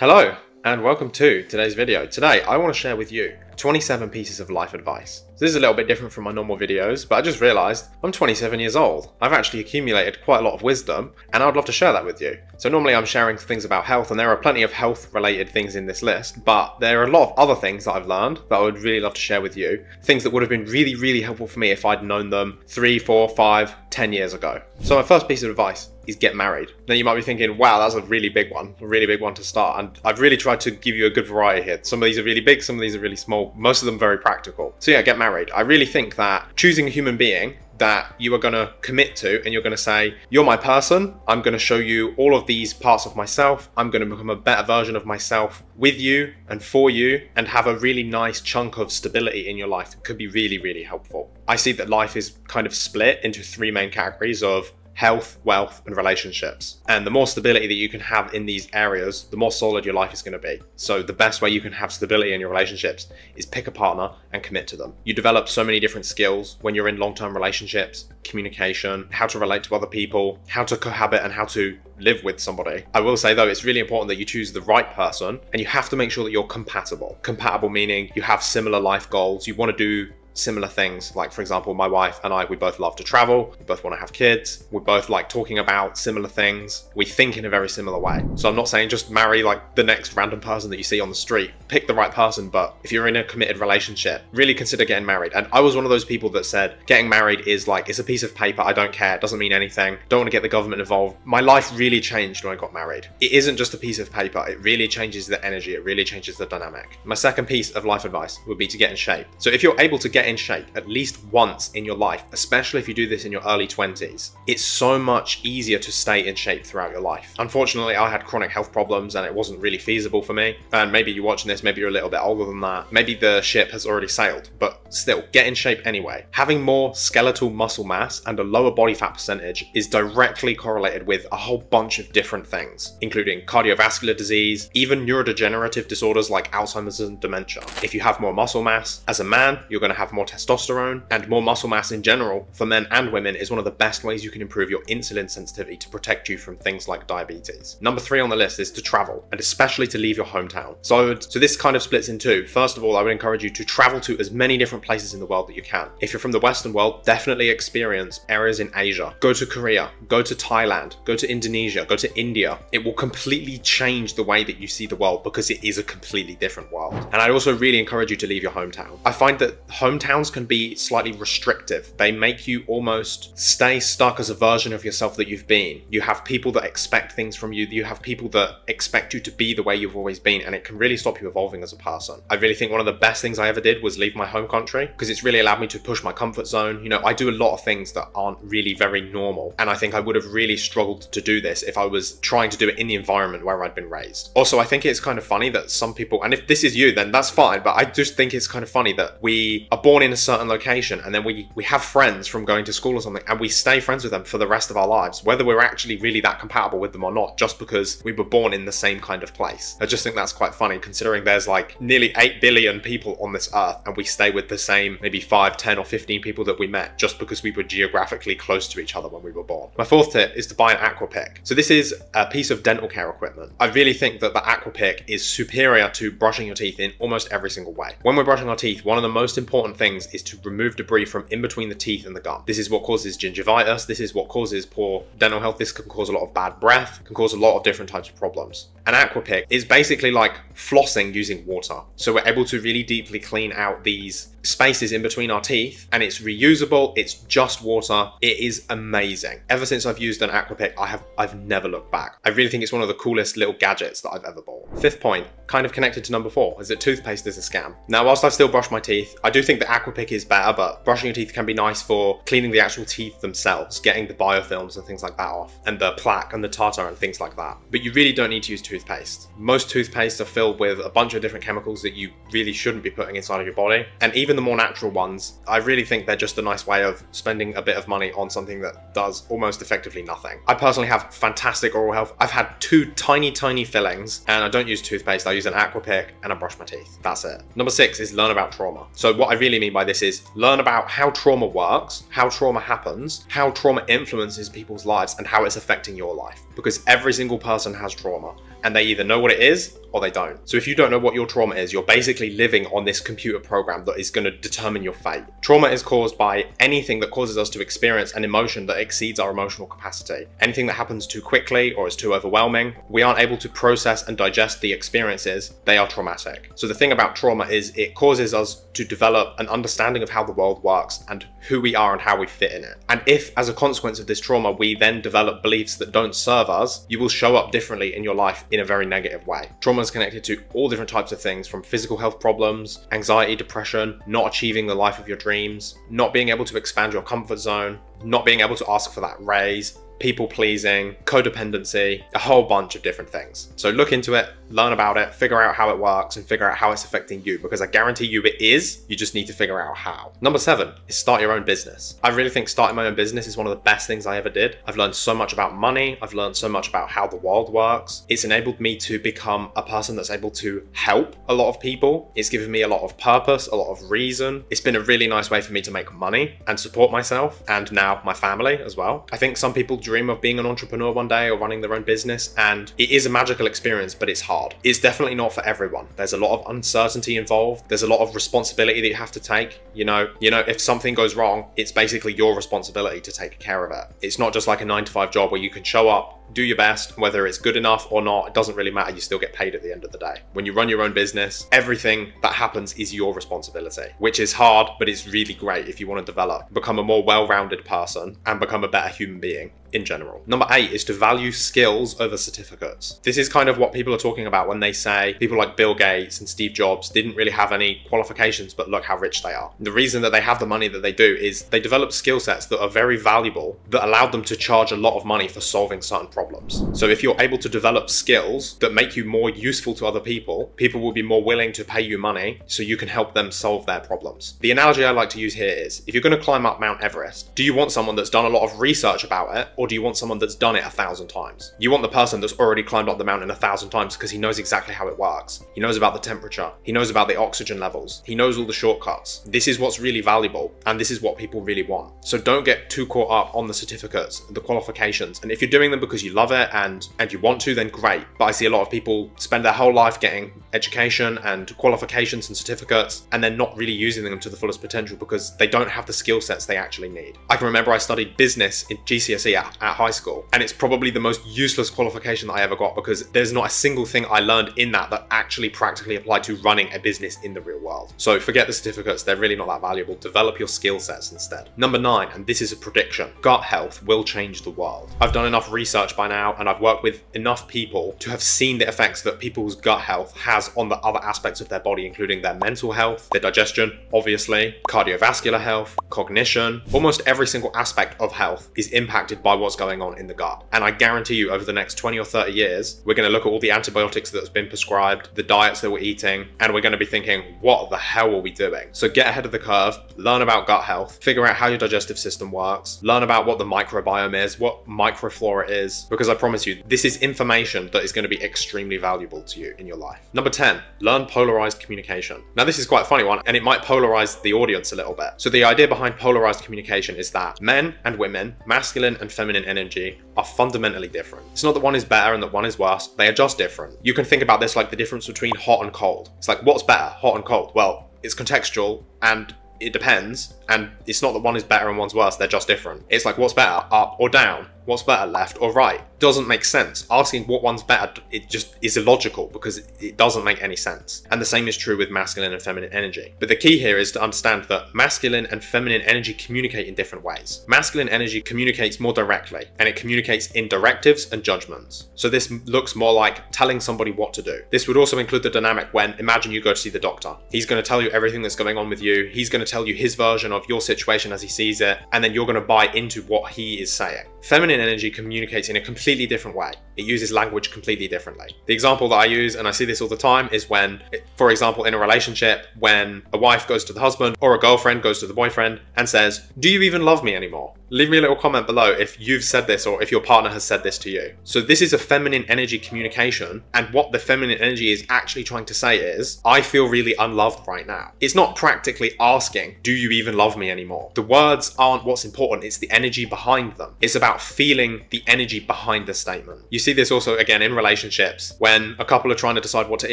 Hello, and welcome to today's video. Today, I want to share with you 27 pieces of life advice. So this is a little bit different from my normal videos, but I just realised I'm 27 years old. I've actually accumulated quite a lot of wisdom, and I'd love to share that with you. So normally I'm sharing things about health, and there are plenty of health related things in this list, but there are a lot of other things that I've learned that I would really love to share with you. Things that would have been really, really helpful for me if I'd known them three, four, five, ten years ago. So my first piece of advice is get married. Now you might be thinking, wow, that's a really big one, a really big one to start. And I've really tried to give you a good variety here. Some of these are really big, some of these are really small, most of them very practical. So yeah, get married. I really think that choosing a human being that you are going to commit to and you're going to say, You're my person. I'm going to show you all of these parts of myself. I'm going to become a better version of myself with you and for you and have a really nice chunk of stability in your life that could be really, really helpful. I see that life is kind of split into three main categories of health, wealth, and relationships. And the more stability that you can have in these areas, the more solid your life is going to be. So, the best way you can have stability in your relationships is pick a partner and commit to them. You develop so many different skills when you're in long term relationships communication, how to relate to other people, how to cohabit, and how to live with somebody. I will say though, it's really important that you choose the right person and you have to make sure that you're compatible. Compatible meaning you have similar life goals, you want to do similar things. Like, for example, my wife and I, we both love to travel, we both want to have kids, we both like talking about similar things, we think in a very similar way. So, I'm not saying just marry like the next random person that you see on the street. Pick the right person, but if you're in a committed relationship, really consider getting married. And I was one of those people that said, getting married is like, it's a piece of paper, I don't care, it doesn't mean anything, don't want to get the government involved. My life really changed when I got married. It isn't just a piece of paper, it really changes the energy, it really changes the dynamic. My second piece of life advice would be to get in shape. So, if you're able to get get in shape at least once in your life, especially if you do this in your early 20s, it's so much easier to stay in shape throughout your life. Unfortunately, I had chronic health problems and it wasn't really feasible for me. And maybe you're watching this, maybe you're a little bit older than that. Maybe the ship has already sailed, but still, get in shape anyway. Having more skeletal muscle mass and a lower body fat percentage is directly correlated with a whole bunch of different things, including cardiovascular disease, even neurodegenerative disorders like Alzheimer's and dementia. If you have more muscle mass, as a man, you're going to have have more testosterone and more muscle mass in general for men and women is one of the best ways you can improve your insulin sensitivity to protect you from things like diabetes. Number three on the list is to travel and especially to leave your hometown. So, so this kind of splits in two. First of all, I would encourage you to travel to as many different places in the world that you can. If you're from the Western world, definitely experience areas in Asia. Go to Korea, go to Thailand, go to Indonesia, go to India. It will completely change the way that you see the world because it is a completely different world. And I'd also really encourage you to leave your hometown. I find that home hometowns can be slightly restrictive. They make you almost stay stuck as a version of yourself that you've been. You have people that expect things from you, you have people that expect you to be the way you've always been, and it can really stop you evolving as a person. I really think one of the best things I ever did was leave my home country because it's really allowed me to push my comfort zone. You know, I do a lot of things that aren't really very normal, and I think I would have really struggled to do this if I was trying to do it in the environment where I'd been raised. Also, I think it's kind of funny that some people, and if this is you, then that's fine, but I just think it's kind of funny that we are born in a certain location and then we we have friends from going to school or something and we stay friends with them for the rest of our lives whether we're actually really that compatible with them or not just because we were born in the same kind of place. I just think that's quite funny considering there's like nearly 8 billion people on this earth and we stay with the same maybe 5 10 or 15 people that we met just because we were geographically close to each other when we were born. My fourth tip is to buy an aquapick so this is a piece of dental care equipment. I really think that the aquapick is superior to brushing your teeth in almost every single way. When we're brushing our teeth one of the most important things is to remove debris from in between the teeth and the gum. This is what causes gingivitis. This is what causes poor dental health. This can cause a lot of bad breath, can cause a lot of different types of problems. An aquapick is basically like flossing using water. So we're able to really deeply clean out these spaces in between our teeth and it's reusable it's just water it is amazing ever since i've used an aquapick i have i've never looked back i really think it's one of the coolest little gadgets that i've ever bought fifth point kind of connected to number four is that toothpaste is a scam now whilst i still brush my teeth i do think the aquapick is better but brushing your teeth can be nice for cleaning the actual teeth themselves getting the biofilms and things like that off and the plaque and the tartar and things like that but you really don't need to use toothpaste most toothpaste are filled with a bunch of different chemicals that you really shouldn't be putting inside of your body and even the more natural ones, I really think they're just a nice way of spending a bit of money on something that does almost effectively nothing. I personally have fantastic oral health. I've had two tiny, tiny fillings, and I don't use toothpaste. I use an aqua pick and I brush my teeth. That's it. Number six is learn about trauma. So what I really mean by this is learn about how trauma works, how trauma happens, how trauma influences people's lives, and how it's affecting your life. Because every single person has trauma, and they either know what it is or they don't. So if you don't know what your trauma is, you're basically living on this computer program that is going to determine your fate. Trauma is caused by anything that causes us to experience an emotion that exceeds our emotional capacity. Anything that happens too quickly or is too overwhelming, we aren't able to process and digest the experiences, they are traumatic. So the thing about trauma is it causes us to develop an understanding of how the world works and who we are and how we fit in it. And if, as a consequence of this trauma, we then develop beliefs that don't serve us, you will show up differently in your life in a very negative way. Trauma is connected to all different types of things from physical health problems, anxiety, depression, not achieving the life of your dreams, not being able to expand your comfort zone, not being able to ask for that raise, people pleasing, codependency, a whole bunch of different things. So look into it, learn about it, figure out how it works, and figure out how it's affecting you because I guarantee you it is. You just need to figure out how. Number seven is start your own business. I really think starting my own business is one of the best things I ever did. I've learned so much about money, I've learned so much about how the world works. It's enabled me to become a person that's able to help a lot of people. It's given me a lot of purpose, a lot of reason. It's been a really nice way for me to make money and support myself and now my family as well. I think some people dream of being an entrepreneur one day or running their own business, and it is a magical experience, but it's hard. It's definitely not for everyone. There's a lot of uncertainty involved. There's a lot of responsibility that you have to take. You know, you know, if something goes wrong, it's basically your responsibility to take care of it. It's not just like a nine to five job where you can show up, do your best, whether it's good enough or not, it doesn't really matter. You still get paid at the end of the day. When you run your own business, everything that happens is your responsibility, which is hard, but it's really great if you want to develop, become a more well rounded person, and become a better human being in general. Number eight is to value skills over certificates. This is kind of what people are talking about when they say people like Bill Gates and Steve Jobs didn't really have any qualifications, but look how rich they are. The reason that they have the money that they do is they develop skill sets that are very valuable that allowed them to charge a lot of money for solving certain problems. So if you're able to develop skills that make you more useful to other people, people will be more willing to pay you money so you can help them solve their problems. The analogy I like to use here is if you're going to climb up Mount Everest, do you want someone that's done a lot of research about it or do you want someone that's done it a thousand times? You want the person that's already climbed up the mountain a thousand times because he knows exactly how it works. He knows about the temperature. He knows about the oxygen levels. He knows all the shortcuts. This is what's really valuable and this is what people really want. So don't get too caught up on the certificates, the qualifications. And if you're doing them because you love it and and you want to, then great. But I see a lot of people spend their whole life getting education and qualifications and certificates and then not really using them to the fullest potential because they don't have the skill sets they actually need. I can remember I studied business in GCSE at, at high school, and it's probably the most useless qualification that I ever got because there's not a single thing I learned in that that actually practically applied to running a business in the real world. So forget the certificates, they're really not that valuable. Develop your skill sets instead. Number nine, and this is a prediction gut health will change the world. I've done enough research by now, and I've worked with enough people to have seen the effects that people's gut health has on the other aspects of their body, including their mental health, their digestion, obviously, cardiovascular health, cognition. Almost every single aspect of health is impacted by what's going on in the gut. And I guarantee you, over the next 20 or 30 years, we're going to look at all the antibiotics that's been prescribed, the diets that we're eating, and we're going to be thinking, what the hell are we doing? So get ahead of the curve, learn about gut health, figure out how your digestive system works, learn about what the microbiome is, what microflora is, because I promise you, this is information that is going to be extremely valuable to you in your life. Number 10, learn polarized communication. Now, this is quite a funny one, and it might polarize the audience a little bit. So, the idea behind polarized communication is that men and women, masculine and feminine energy, are fundamentally different. It's not that one is better and that one is worse, they are just different. You can think about this like the difference between hot and cold. It's like, what's better, hot and cold? Well, it's contextual and it depends, and it's not that one is better and one's worse, they're just different. It's like, what's better, up or down? What's better, left or right? Doesn't make sense. Asking what one's better, it just is illogical because it doesn't make any sense. And the same is true with masculine and feminine energy. But the key here is to understand that masculine and feminine energy communicate in different ways. Masculine energy communicates more directly, and it communicates in directives and judgments. So this looks more like telling somebody what to do. This would also include the dynamic when, imagine you go to see the doctor. He's going to tell you everything that's going on with you. He's going to tell you his version of your situation as he sees it, and then you're going to buy into what he is saying. Feminine energy communicates in a completely different way. It uses language completely differently. The example that I use, and I see this all the time, is when, for example, in a relationship, when a wife goes to the husband or a girlfriend goes to the boyfriend and says, Do you even love me anymore? Leave me a little comment below if you've said this or if your partner has said this to you. So, this is a feminine energy communication, and what the feminine energy is actually trying to say is, I feel really unloved right now. It's not practically asking, Do you even love me anymore? The words aren't what's important, it's the energy behind them. It's about feeling the energy behind the statement. You see this also again in relationships when a couple are trying to decide what to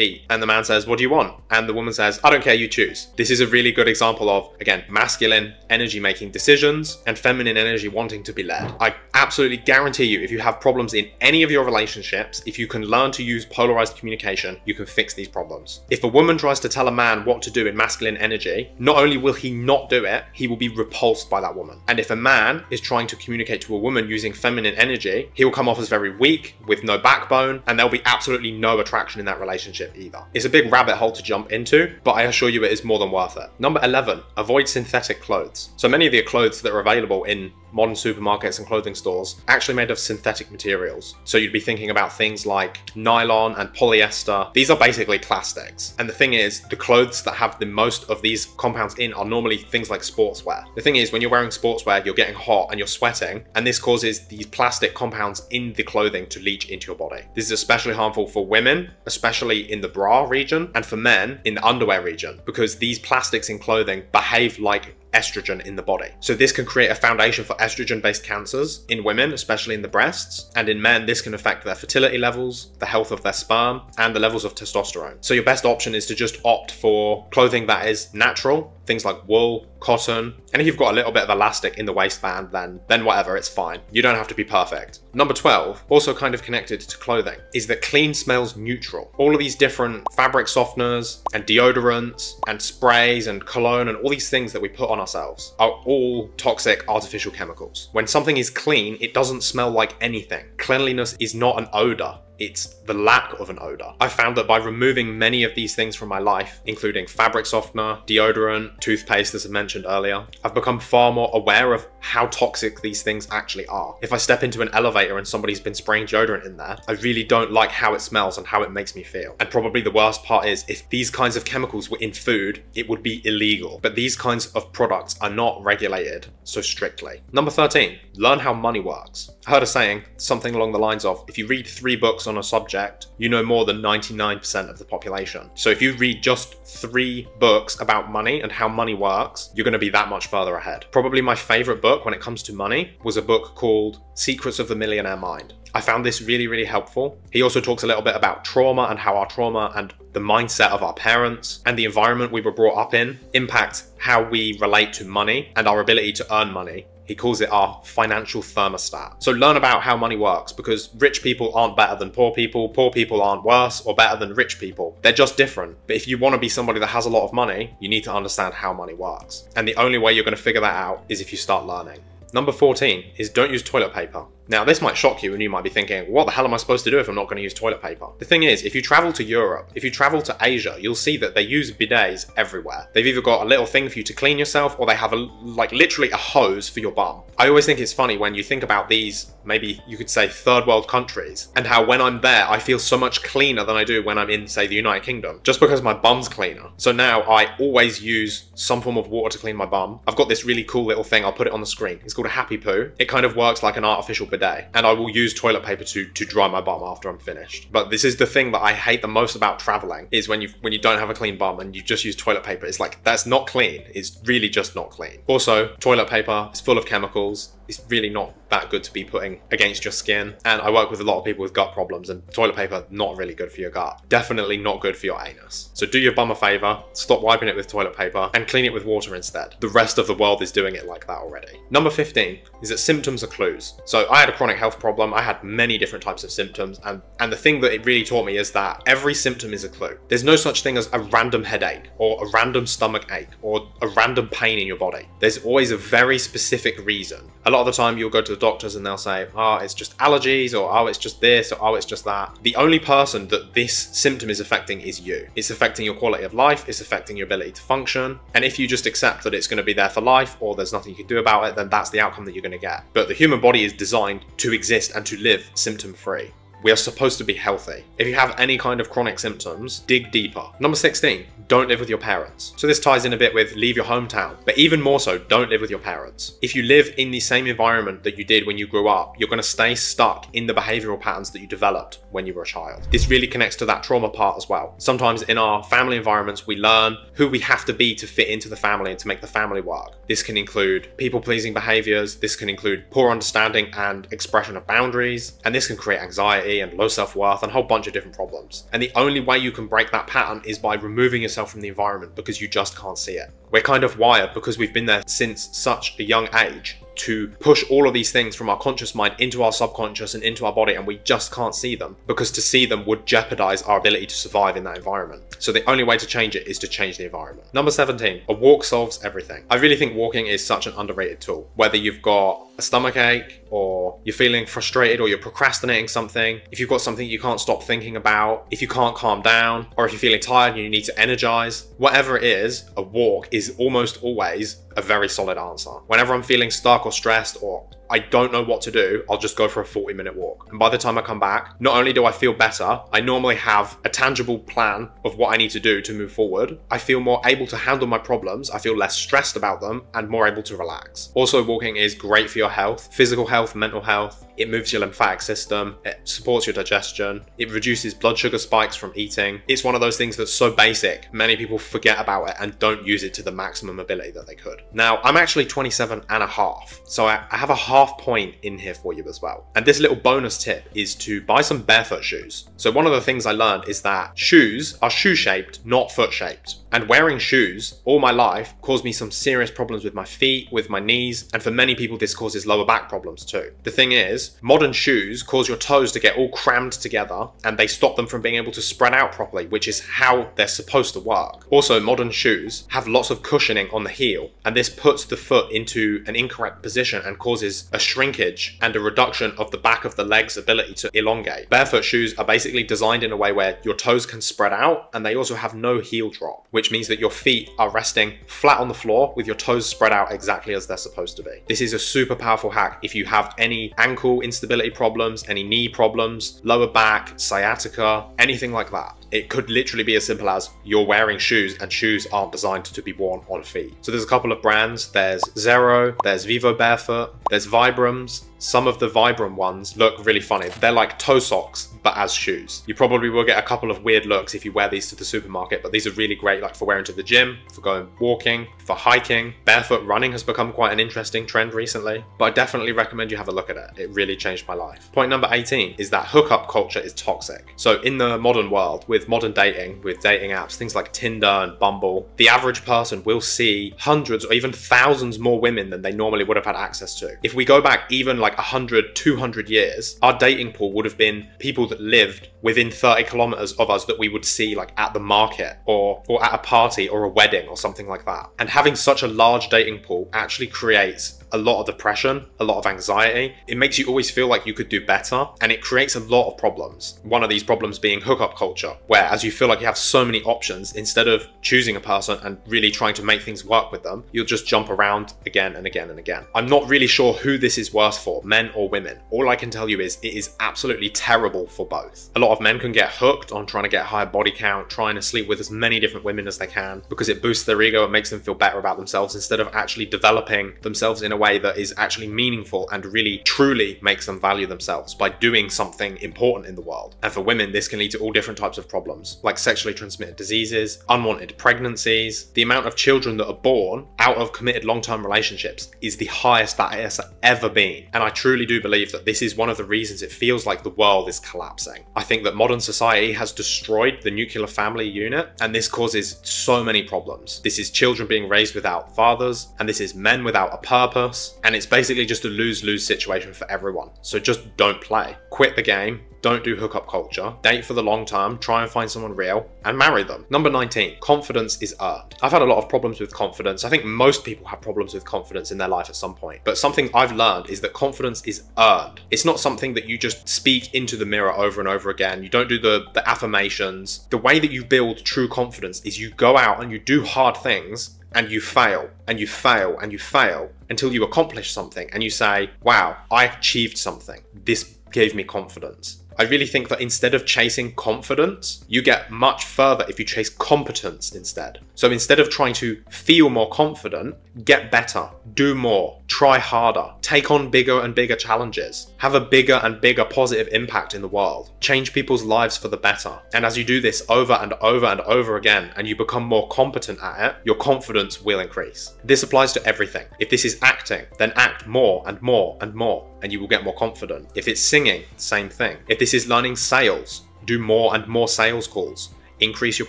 eat and the man says, What do you want? And the woman says, I don't care, you choose. This is a really good example of, again, masculine energy making decisions and feminine energy wanting to be led. I absolutely guarantee you, if you have problems in any of your relationships, if you can learn to use polarized communication, you can fix these problems. If a woman tries to tell a man what to do in masculine energy, not only will he not do it, he will be repulsed by that woman. And if a man is trying to communicate to a woman using feminine energy, he will come off as very weak, with no backbone, and there'll be absolutely no attraction in that relationship either. It's a big rabbit hole to jump into, but I assure you it is more than worth it. Number 11, avoid synthetic clothes. So many of the clothes that are available in modern supermarkets and clothing stores actually made of synthetic materials. So you'd be thinking about things like nylon and polyester. These are basically plastics. And the thing is, the clothes that have the most of these compounds in are normally things like sportswear. The thing is, when you're wearing sportswear, you're getting hot and you're sweating, and this causes these plastic compounds in the clothing to leach into your body. This is especially harmful for women, especially in the bra region, and for men in the underwear region, because these plastics in clothing behave like estrogen in the body. So this can create a foundation for estrogen-based cancers in women, especially in the breasts, and in men this can affect their fertility levels, the health of their sperm, and the levels of testosterone. So your best option is to just opt for clothing that is natural, things like wool, cotton, and if you've got a little bit of elastic in the waistband, then then whatever, it's fine. You don't have to be perfect. Number 12, also kind of connected to clothing, is that clean smells neutral. All of these different fabric softeners and deodorants and sprays and cologne and all these things that we put on ourselves are all toxic artificial chemicals. When something is clean, it doesn't smell like anything. Cleanliness is not an odor it's the lack of an odor. I found that by removing many of these things from my life, including fabric softener, deodorant, toothpaste, as I mentioned earlier, I've become far more aware of how toxic these things actually are. If I step into an elevator and somebody's been spraying deodorant in there, I really don't like how it smells and how it makes me feel. And probably the worst part is if these kinds of chemicals were in food, it would be illegal. But these kinds of products are not regulated so strictly. Number 13, learn how money works. I heard a saying, something along the lines of, if you read three books on a subject, you know more than 99% of the population. So if you read just three books about money and how money works, you're going to be that much further ahead. Probably my favorite book when it comes to money was a book called Secrets of the Millionaire Mind. I found this really, really helpful. He also talks a little bit about trauma and how our trauma and the mindset of our parents and the environment we were brought up in impact how we relate to money and our ability to earn money he calls it our financial thermostat. So learn about how money works because rich people aren't better than poor people, poor people aren't worse or better than rich people. They're just different. But if you want to be somebody that has a lot of money, you need to understand how money works. And the only way you're going to figure that out is if you start learning. Number 14 is don't use toilet paper. Now, this might shock you and you might be thinking, what the hell am I supposed to do if I'm not going to use toilet paper? The thing is, if you travel to Europe, if you travel to Asia, you'll see that they use bidets everywhere. They've either got a little thing for you to clean yourself or they have a, like literally a hose for your bum. I always think it's funny when you think about these, maybe you could say third world countries, and how when I'm there, I feel so much cleaner than I do when I'm in, say, the United Kingdom, just because my bum's cleaner. So now I always use some form of water to clean my bum. I've got this really cool little thing, I'll put it on the screen. It's called a happy poo. It kind of works like an artificial bidet. Day and I will use toilet paper to, to dry my bum after I'm finished. But this is the thing that I hate the most about traveling, is when you when you don't have a clean bum and you just use toilet paper. It's like, that's not clean. It's really just not clean. Also, toilet paper is full of chemicals. It's really not that good to be putting against your skin. And I work with a lot of people with gut problems and toilet paper, not really good for your gut. Definitely not good for your anus. So do your bum a favor, stop wiping it with toilet paper and clean it with water instead. The rest of the world is doing it like that already. Number 15 is that symptoms are clues. So I had a chronic health problem. I had many different types of symptoms. And, and the thing that it really taught me is that every symptom is a clue. There's no such thing as a random headache or a random stomach ache or a random pain in your body. There's always a very specific reason. A lot of the time you'll go to the doctors and they'll say, oh, it's just allergies, or oh, it's just this, or oh, it's just that. The only person that this symptom is affecting is you. It's affecting your quality of life, it's affecting your ability to function. And if you just accept that it's going to be there for life, or there's nothing you can do about it, then that's the outcome that you're going to get. But the human body is designed to exist and to live symptom free. We are supposed to be healthy. If you have any kind of chronic symptoms, dig deeper. Number 16, don't live with your parents. So this ties in a bit with leave your hometown, but even more so, don't live with your parents. If you live in the same environment that you did when you grew up, you're going to stay stuck in the behavioral patterns that you developed when you were a child. This really connects to that trauma part as well. Sometimes in our family environments, we learn who we have to be to fit into the family and to make the family work. This can include people pleasing behaviors, this can include poor understanding and expression of boundaries, and this can create anxiety and low self worth and a whole bunch of different problems. And the only way you can break that pattern is by removing yourself from the environment because you just can't see it. We're kind of wired because we've been there since such a young age to push all of these things from our conscious mind into our subconscious and into our body, and we just can't see them because to see them would jeopardize our ability to survive in that environment. So the only way to change it is to change the environment. Number 17, a walk solves everything. I really think walking is such an underrated tool. Whether you've got a stomach ache or you're feeling frustrated or you're procrastinating something, if you've got something you can't stop thinking about, if you can't calm down, or if you're feeling tired and you need to energize, whatever it is, a walk is almost always a very solid answer. Whenever I'm feeling stuck or stressed or I don't know what to do, I'll just go for a 40 minute walk. And by the time I come back, not only do I feel better, I normally have a tangible plan of what I need to do to move forward. I feel more able to handle my problems, I feel less stressed about them, and more able to relax. Also, walking is great for your health, physical health, mental health. It moves your lymphatic system, it supports your digestion, it reduces blood sugar spikes from eating. It's one of those things that's so basic, many people forget about it and don't use it to the maximum ability that they could. Now, I'm actually 27 and a half, so I, I have a half point in here for you as well. And this little bonus tip is to buy some barefoot shoes. So one of the things I learned is that shoes are shoe shaped, not foot shaped. And wearing shoes all my life caused me some serious problems with my feet, with my knees, and for many people this causes lower back problems too. The thing is, modern shoes cause your toes to get all crammed together and they stop them from being able to spread out properly, which is how they're supposed to work. Also, modern shoes have lots of cushioning on the heel, and this puts the foot into an incorrect position and causes a shrinkage and a reduction of the back of the leg's ability to elongate. Barefoot shoes are basically designed in a way where your toes can spread out and they also have no heel drop, which means that your feet are resting flat on the floor with your toes spread out exactly as they're supposed to be. This is a super powerful hack if you have any ankle instability problems, any knee problems, lower back, sciatica, anything like that it could literally be as simple as you're wearing shoes and shoes aren't designed to be worn on feet. So there's a couple of brands. There's Xero, there's Vivo Barefoot, there's Vibrams. Some of the Vibram ones look really funny. They're like toe socks, but as shoes. You probably will get a couple of weird looks if you wear these to the supermarket, but these are really great like for wearing to the gym, for going walking, for hiking. Barefoot running has become quite an interesting trend recently, but I definitely recommend you have a look at it. It really changed my life. Point number 18 is that hookup culture is toxic. So in the modern world, with modern dating, with dating apps, things like Tinder and Bumble, the average person will see hundreds or even thousands more women than they normally would have had access to. If we go back even like 100, 200 years, our dating pool would have been people that lived within 30 kilometers of us that we would see like at the market or or at a party or a wedding or something like that. And having such a large dating pool actually creates a lot of depression, a lot of anxiety. It makes you always feel like you could do better and it creates a lot of problems. One of these problems being hookup culture, where as you feel like you have so many options, instead of choosing a person and really trying to make things work with them, you'll just jump around again and again and again. I'm not really sure who this is worse for, men or women. All I can tell you is it is absolutely terrible for both. A lot of men can get hooked on trying to get higher body count, trying to sleep with as many different women as they can because it boosts their ego and makes them feel better about themselves instead of actually developing themselves in a way that is actually meaningful and really truly makes them value themselves by doing something important in the world. And for women, this can lead to all different types of problems, like sexually transmitted diseases, unwanted pregnancies. The amount of children that are born out of committed long-term relationships is the highest that it has ever been. And I truly do believe that this is one of the reasons it feels like the world is collapsing. I think that modern society has destroyed the nuclear family unit, and this causes so many problems. This is children being raised without fathers, and this is men without a purpose, and it's basically just a lose-lose situation for everyone. So just don't play. Quit the game, don't do hookup culture, date for the long term, try and find someone real, and marry them. Number 19, confidence is earned. I've had a lot of problems with confidence. I think most people have problems with confidence in their life at some point. But something I've learned is that confidence is earned. It's not something that you just speak into the mirror over and over again. You don't do the, the affirmations. The way that you build true confidence is you go out and you do hard things and you fail and you fail and you fail until you accomplish something and you say, wow, I achieved something. This gave me confidence. I really think that instead of chasing confidence, you get much further if you chase competence instead. So instead of trying to feel more confident, get better, do more, try harder, take on bigger and bigger challenges, have a bigger and bigger positive impact in the world, change people's lives for the better. And as you do this over and over and over again, and you become more competent at it, your confidence will increase. This applies to everything. If this is acting, then act more and more and more, and you will get more confident. If it's singing, same thing. If this is learning sales, do more and more sales calls increase your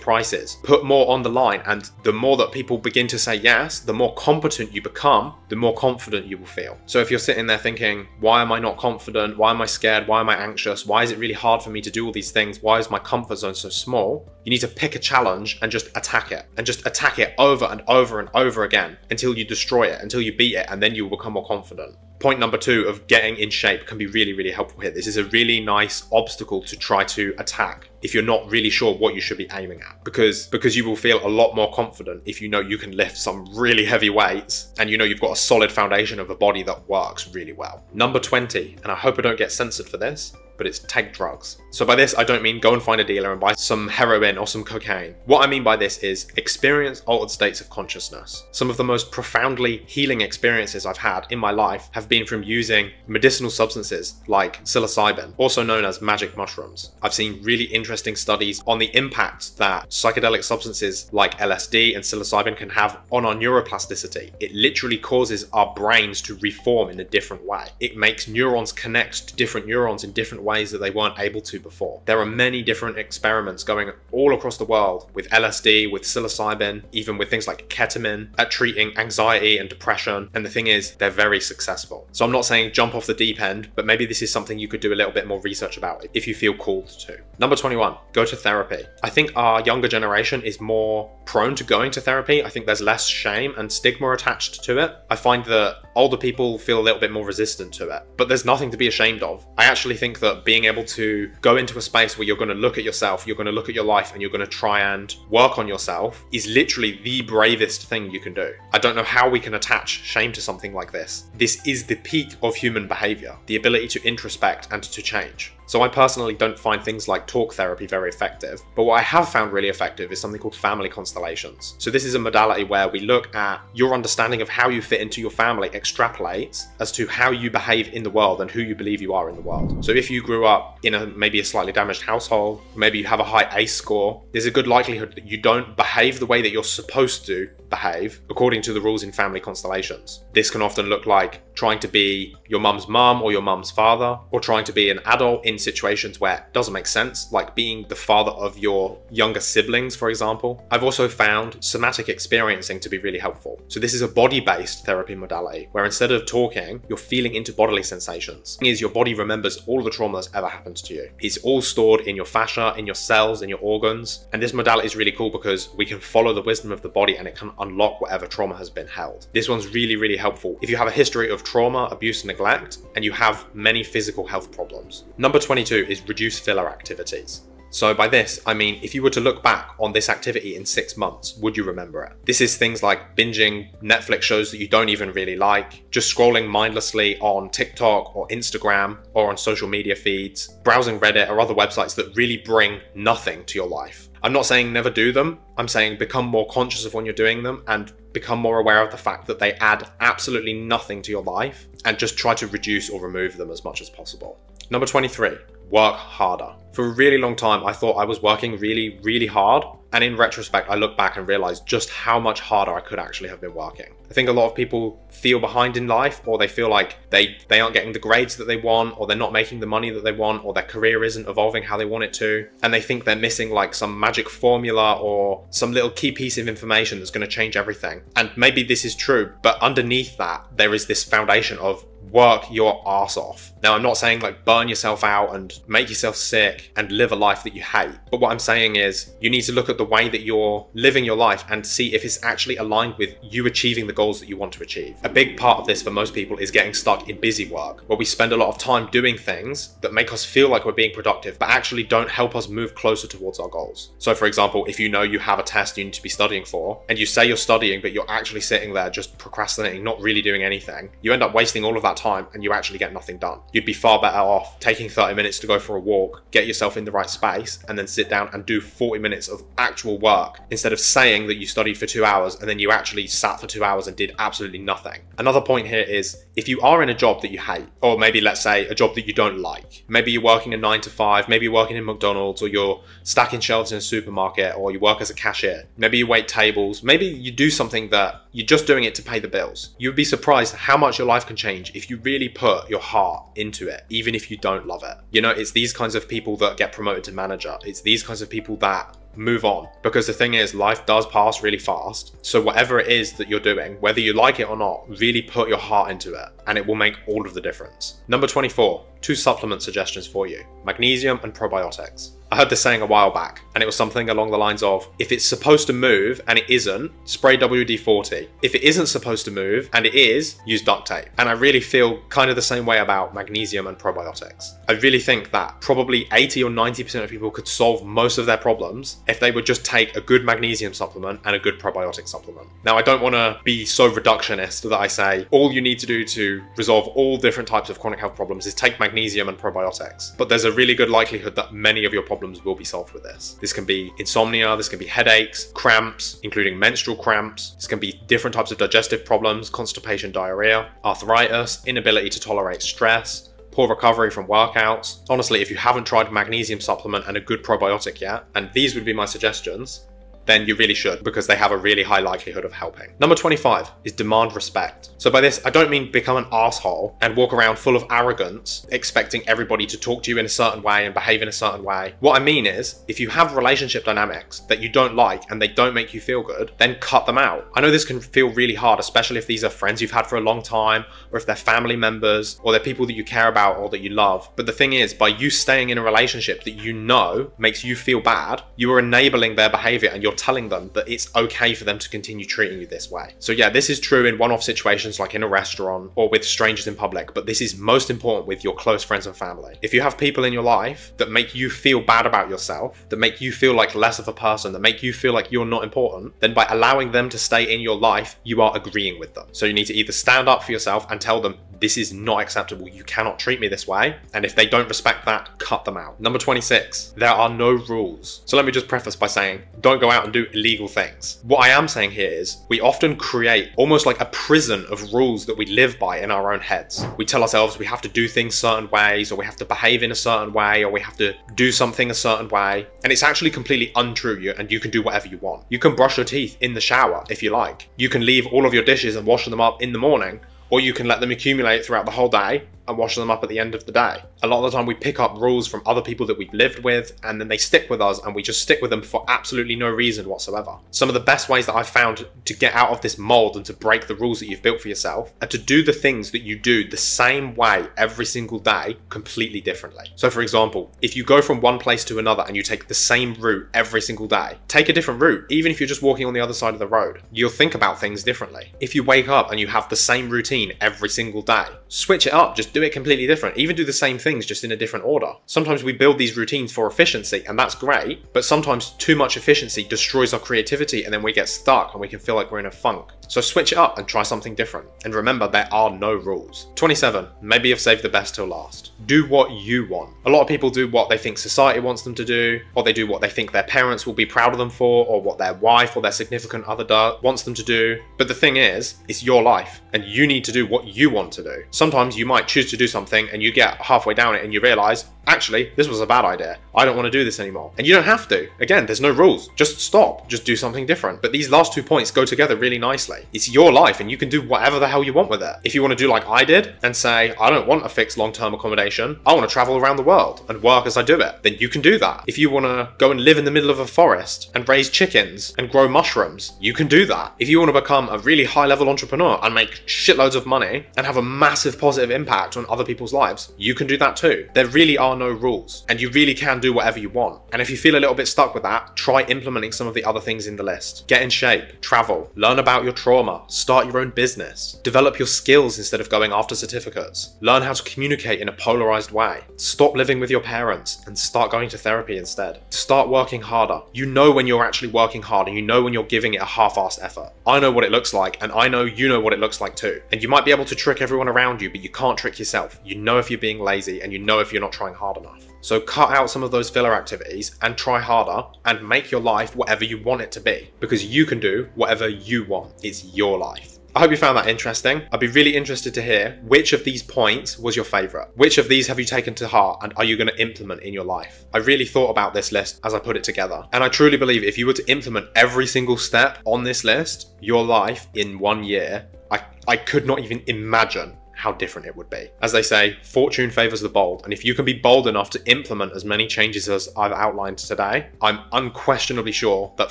prices, put more on the line, and the more that people begin to say yes, the more competent you become, the more confident you will feel. So if you're sitting there thinking, why am I not confident? Why am I scared? Why am I anxious? Why is it really hard for me to do all these things? Why is my comfort zone so small? You need to pick a challenge and just attack it and just attack it over and over and over again until you destroy it, until you beat it, and then you will become more confident point number two of getting in shape can be really, really helpful here. This is a really nice obstacle to try to attack if you're not really sure what you should be aiming at because because you will feel a lot more confident if you know you can lift some really heavy weights and you know you've got a solid foundation of a body that works really well. Number 20, and I hope I don't get censored for this, but it's take drugs. So by this, I don't mean go and find a dealer and buy some heroin or some cocaine. What I mean by this is experience altered states of consciousness. Some of the most profoundly healing experiences I've had in my life have been from using medicinal substances like psilocybin, also known as magic mushrooms. I've seen really interesting studies on the impact that psychedelic substances like LSD and psilocybin can have on our neuroplasticity. It literally causes our brains to reform in a different way. It makes neurons connect to different neurons in different ways ways that they weren't able to before. There are many different experiments going all across the world with LSD, with psilocybin, even with things like ketamine at treating anxiety and depression. And the thing is, they're very successful. So I'm not saying jump off the deep end, but maybe this is something you could do a little bit more research about if you feel called to. Number 21, go to therapy. I think our younger generation is more prone to going to therapy. I think there's less shame and stigma attached to it. I find that older people feel a little bit more resistant to it, but there's nothing to be ashamed of. I actually think that being able to go into a space where you're going to look at yourself, you're going to look at your life, and you're going to try and work on yourself is literally the bravest thing you can do. I don't know how we can attach shame to something like this. This is the peak of human behavior, the ability to introspect and to change. So I personally don't find things like talk therapy very effective, but what I have found really effective is something called family constellations. So this is a modality where we look at your understanding of how you fit into your family extrapolates as to how you behave in the world and who you believe you are in the world. So if you grew up in a maybe a slightly damaged household, maybe you have a high ACE score, there's a good likelihood that you don't behave the way that you're supposed to behave according to the rules in family constellations. This can often look like trying to be your mum's mum or your mum's father, or trying to be an adult in situations where it doesn't make sense, like being the father of your younger siblings, for example. I've also found somatic experiencing to be really helpful. So this is a body-based therapy modality where instead of talking, you're feeling into bodily sensations. Is your body remembers all the trauma that's ever happened to you. It's all stored in your fascia, in your cells, in your organs. And this modality is really cool because we can follow the wisdom of the body and it can unlock whatever trauma has been held. This one's really, really helpful if you have a history of trauma, abuse, and neglect, and you have many physical health problems. Number 22 is reduce filler activities. So by this, I mean, if you were to look back on this activity in six months, would you remember it? This is things like binging Netflix shows that you don't even really like, just scrolling mindlessly on TikTok or Instagram or on social media feeds, browsing Reddit or other websites that really bring nothing to your life. I'm not saying never do them. I'm saying become more conscious of when you're doing them and become more aware of the fact that they add absolutely nothing to your life and just try to reduce or remove them as much as possible. Number 23, work harder. For a really long time, I thought I was working really, really hard. And in retrospect, I look back and realize just how much harder I could actually have been working. I think a lot of people feel behind in life or they feel like they, they aren't getting the grades that they want or they're not making the money that they want or their career isn't evolving how they want it to. And they think they're missing like some magic formula or some little key piece of information that's going to change everything. And maybe this is true, but underneath that, there is this foundation of work your ass off. Now, I'm not saying like burn yourself out and make yourself sick and live a life that you hate. But what I'm saying is you need to look at the way that you're living your life and see if it's actually aligned with you achieving the goals that you want to achieve. A big part of this for most people is getting stuck in busy work, where we spend a lot of time doing things that make us feel like we're being productive, but actually don't help us move closer towards our goals. So, for example, if you know you have a test you need to be studying for, and you say you're studying, but you're actually sitting there just procrastinating, not really doing anything, you end up wasting all of that time and you actually get nothing done. You'd be far better off taking 30 minutes to go for a walk, get yourself in the right space, and then sit down and do 40 minutes of actual work instead of saying that you studied for two hours and then you actually sat for two hours and did absolutely nothing. Another point here is if you are in a job that you hate, or maybe let's say a job that you don't like, maybe you're working a nine to five, maybe you're working in McDonald's, or you're stacking shelves in a supermarket, or you work as a cashier, maybe you wait tables, maybe you do something that you're just doing it to pay the bills. You'd be surprised how much your life can change if you really put your heart into it, even if you don't love it. You know, it's these kinds of people that get promoted to manager. It's these kinds of people that move on. Because the thing is, life does pass really fast. So whatever it is that you're doing, whether you like it or not, really put your heart into it and it will make all of the difference. Number 24, two supplement suggestions for you, magnesium and probiotics. I heard this saying a while back, and it was something along the lines of if it's supposed to move and it isn't, spray WD 40. If it isn't supposed to move and it is, use duct tape. And I really feel kind of the same way about magnesium and probiotics. I really think that probably 80 or 90% of people could solve most of their problems if they would just take a good magnesium supplement and a good probiotic supplement. Now, I don't want to be so reductionist that I say all you need to do to resolve all different types of chronic health problems is take magnesium and probiotics. But there's a really good likelihood that many of your problems problems will be solved with this. This can be insomnia, this can be headaches, cramps, including menstrual cramps. This can be different types of digestive problems, constipation, diarrhea, arthritis, inability to tolerate stress, poor recovery from workouts. Honestly, if you haven't tried magnesium supplement and a good probiotic yet, and these would be my suggestions, then you really should because they have a really high likelihood of helping. Number 25 is demand respect. So by this, I don't mean become an asshole and walk around full of arrogance, expecting everybody to talk to you in a certain way and behave in a certain way. What I mean is, if you have relationship dynamics that you don't like and they don't make you feel good, then cut them out. I know this can feel really hard, especially if these are friends you've had for a long time, or if they're family members, or they're people that you care about or that you love. But the thing is, by you staying in a relationship that you know makes you feel bad, you are enabling their behavior and you're telling them that it's okay for them to continue treating you this way. So yeah, this is true in one-off situations like in a restaurant or with strangers in public, but this is most important with your close friends and family. If you have people in your life that make you feel bad about yourself, that make you feel like less of a person, that make you feel like you're not important, then by allowing them to stay in your life, you are agreeing with them. So you need to either stand up for yourself and tell them, this is not acceptable. You cannot treat me this way. And if they don't respect that, cut them out. Number 26, there are no rules. So let me just preface by saying, don't go out and do illegal things. What I am saying here is, we often create almost like a prison of rules that we live by in our own heads. We tell ourselves we have to do things certain ways, or we have to behave in a certain way, or we have to do something a certain way. And it's actually completely untrue, and you can do whatever you want. You can brush your teeth in the shower if you like. You can leave all of your dishes and wash them up in the morning, or you can let them accumulate throughout the whole day and wash them up at the end of the day. A lot of the time we pick up rules from other people that we've lived with and then they stick with us and we just stick with them for absolutely no reason whatsoever. Some of the best ways that I've found to get out of this mold and to break the rules that you've built for yourself are to do the things that you do the same way every single day completely differently. So for example, if you go from one place to another and you take the same route every single day, take a different route, even if you're just walking on the other side of the road. You'll think about things differently. If you wake up and you have the same routine every single day, switch it up, just do it completely different. Even do the same things just in a different order. Sometimes we build these routines for efficiency and that's great, but sometimes too much efficiency destroys our creativity and then we get stuck and we can feel like we're in a funk. So switch it up and try something different. And remember, there are no rules. 27. Maybe you've saved the best till last. Do what you want. A lot of people do what they think society wants them to do, or they do what they think their parents will be proud of them for, or what their wife or their significant other wants them to do. But the thing is, it's your life, and you need to do what you want to do. Sometimes you might choose to do something and you get halfway down it and you realize, actually, this was a bad idea. I don't want to do this anymore. And you don't have to. Again, there's no rules. Just stop. Just do something different. But these last two points go together really nicely. It's your life and you can do whatever the hell you want with it. If you want to do like I did and say, I don't want a fixed long-term accommodation. I want to travel around the world and work as I do it. Then you can do that. If you want to go and live in the middle of a forest and raise chickens and grow mushrooms, you can do that. If you want to become a really high level entrepreneur and make shitloads of money and have a massive positive impact on other people's lives, you can do that too. There really are no rules and you really can do whatever you want. And if you feel a little bit stuck with that, try implementing some of the other things in the list. Get in shape, travel, learn about your trauma, start your own business, develop your skills instead of going after certificates, learn how to communicate in a polarized way, stop living with your parents and start going to therapy instead. Start working harder. You know when you're actually working hard and you know when you're giving it a half-assed effort. I know what it looks like and I know you know what it looks like too. And you might be able to trick everyone around you, but you can't trick yourself. You know if you're being lazy and you know if you're not trying hard enough. So cut out some of those filler activities and try harder and make your life whatever you want it to be because you can do whatever you want. It's your life. I hope you found that interesting. I'd be really interested to hear which of these points was your favourite. Which of these have you taken to heart and are you going to implement in your life? I really thought about this list as I put it together. And I truly believe if you were to implement every single step on this list, your life in one year, I, I could not even imagine how different it would be. As they say, fortune favors the bold, and if you can be bold enough to implement as many changes as I've outlined today, I'm unquestionably sure that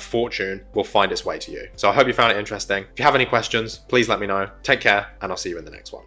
fortune will find its way to you. So I hope you found it interesting. If you have any questions, please let me know. Take care, and I'll see you in the next one.